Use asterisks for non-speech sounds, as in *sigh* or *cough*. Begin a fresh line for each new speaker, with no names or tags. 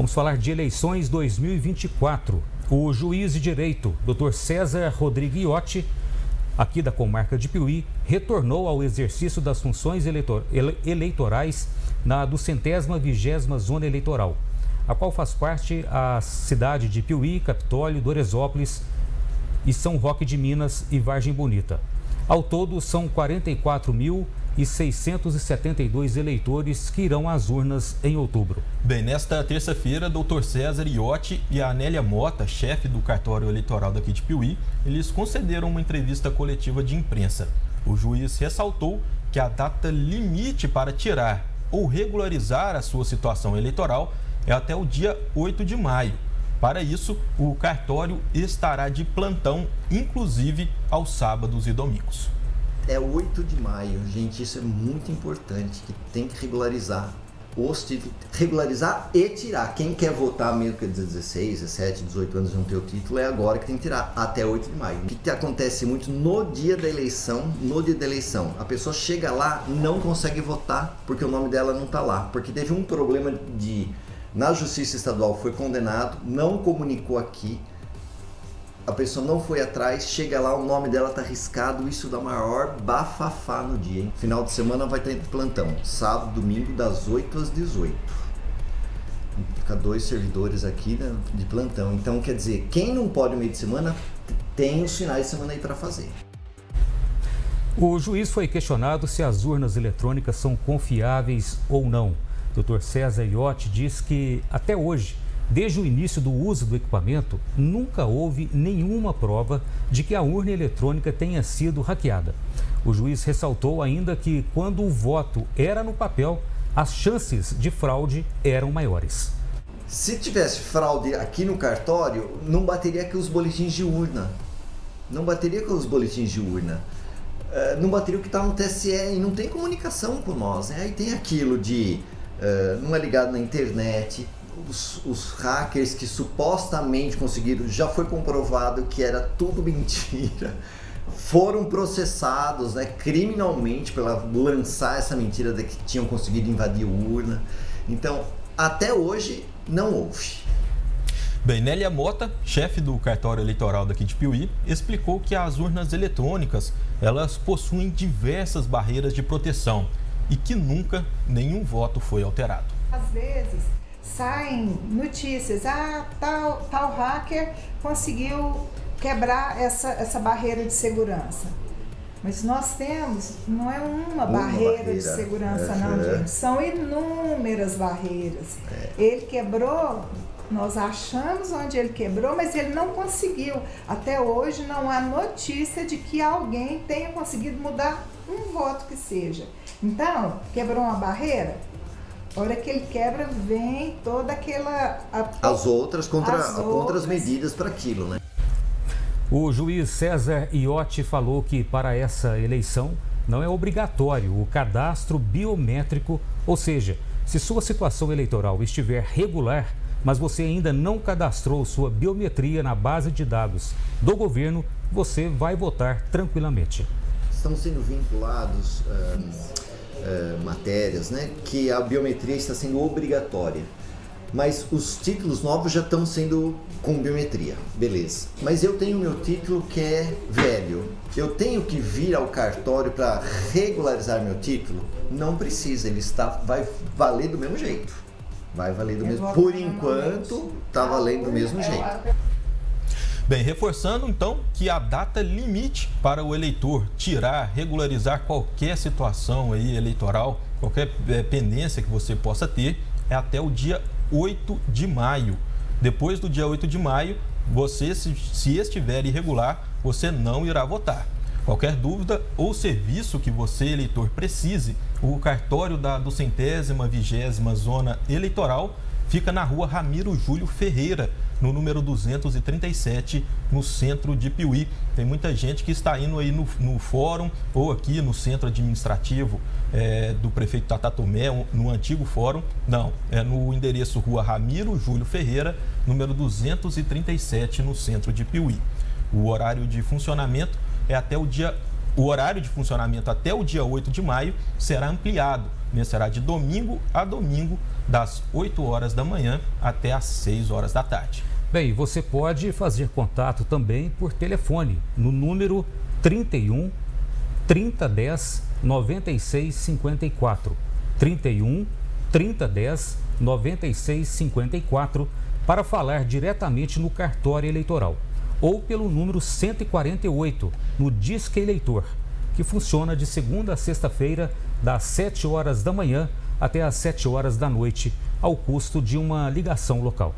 Vamos falar de eleições 2024. O juiz de direito, Dr. César Rodrigues Iotti, aqui da comarca de Piuí, retornou ao exercício das funções eleitor eleitorais na do centésima vigésima zona eleitoral, a qual faz parte a cidade de Piuí, Capitólio, Doresópolis e São Roque de Minas e Vargem Bonita. Ao todo, são 44 mil e 672 eleitores que irão às urnas em outubro.
Bem, nesta terça-feira, doutor César Iotti e a Anélia Mota, chefe do cartório eleitoral daqui de Piuí, eles concederam uma entrevista coletiva de imprensa. O juiz ressaltou que a data limite para tirar ou regularizar a sua situação eleitoral é até o dia 8 de maio. Para isso, o cartório estará de plantão, inclusive aos sábados e domingos
é 8 de maio, gente, isso é muito importante, que tem que regularizar os títulos, regularizar e tirar. Quem quer votar mesmo que 16, 17, 18 anos não ter o título, é agora que tem que tirar, até 8 de maio. O que acontece muito no dia da eleição, no dia da eleição, a pessoa chega lá, não consegue votar porque o nome dela não está lá, porque teve um problema de na justiça estadual foi condenado, não comunicou aqui, a pessoa não foi atrás, chega lá, o nome dela tá riscado, isso dá maior bafafá no dia, hein? Final de semana vai ter plantão, sábado, domingo, das 8 às 18. Fica dois servidores aqui né, de plantão. Então, quer dizer, quem não pode no meio de semana, tem os finais de semana aí para fazer.
O juiz foi questionado se as urnas eletrônicas são confiáveis ou não. Dr. César Iotti diz que até hoje Desde o início do uso do equipamento, nunca houve nenhuma prova de que a urna eletrônica tenha sido hackeada. O juiz ressaltou ainda que, quando o voto era no papel, as chances de fraude eram maiores.
Se tivesse fraude aqui no cartório, não bateria com os boletins de urna. Não bateria com os boletins de urna. Uh, não bateria o que está no TSE e não tem comunicação com nós. Né? Aí tem aquilo de uh, não é ligado na internet, os, os, hackers que supostamente conseguiram, já foi comprovado que era tudo *laughs* mentira, foram processados né, criminalmente pela lançar essa mentira de que tinham conseguido invadir urna. Então, até hoje, não houve.
Bem, Nélia Mota, chefe do cartório eleitoral daqui de Piuí, explicou que as urnas eletrônicas elas possuem diversas barreiras de proteção e que nunca nenhum voto foi alterado.
Às vezes saem notícias, ah, tal, tal hacker conseguiu quebrar essa, essa barreira de segurança. Mas nós temos, não é uma, uma barreira, barreira, de segurança, é, não, é. gente. São inúmeras barreiras. É. Ele quebrou, nós achamos onde ele quebrou, mas ele não conseguiu. Até hoje não há notícia de que alguém tenha conseguido mudar um voto que seja. Então, quebrou uma barreira? A hora que ele quebra, vem toda aquela.
A, as outras contra as outras medidas para aquilo, né?
O juiz César Iotti falou que para essa eleição não é obrigatório o cadastro biométrico, ou seja, se sua situação eleitoral estiver regular, mas você ainda não cadastrou sua biometria na base de dados do governo, você vai votar tranquilamente.
Estamos sendo vinculados. Um eh, matérias, né, que a biometria está sendo obrigatória. Mas os títulos novos já estão sendo com biometria, beleza. Mas eu tenho meu título que é velho. Eu tenho que vir ao cartório para regularizar meu título? Não precisa, ele está, vai valer do mesmo jeito. Vai valer do mesmo. Por enquanto, está valendo do mesmo jeito.
Bem, reforçando então que a data limite para o eleitor tirar, regularizar qualquer situação aí eleitoral, qualquer é, pendência que você possa ter, é até o dia 8 de maio. Depois do dia 8 de maio, você, se, se estiver irregular, você não irá votar. Qualquer dúvida ou serviço que você, eleitor, precise, o cartório da do centésima vigésima zona eleitoral fica na rua Ramiro Júlio Ferreira, no número 237, no centro de Piuí. Tem muita gente que está indo aí no, no fórum ou aqui no centro administrativo é, do prefeito Tatatomé, no antigo fórum. Não, é no endereço Rua Ramiro Júlio Ferreira, número 237, no centro de Piuí. O horário de funcionamento é até o dia. O horário de funcionamento até o dia 8 de maio será ampliado. Né? Será de domingo a domingo, das 8 horas da manhã até as 6 horas da tarde.
Bem, você pode fazer contato também por telefone no número 31 3010 9654. 31 3010 9654 para falar diretamente no cartório eleitoral ou pelo número 148 no Disque Eleitor, que funciona de segunda a sexta-feira, das 7 horas da manhã até às 7 horas da noite, ao custo de uma ligação local.